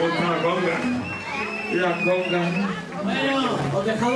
Contra Conga. La Conga. Bueno, os dejamos.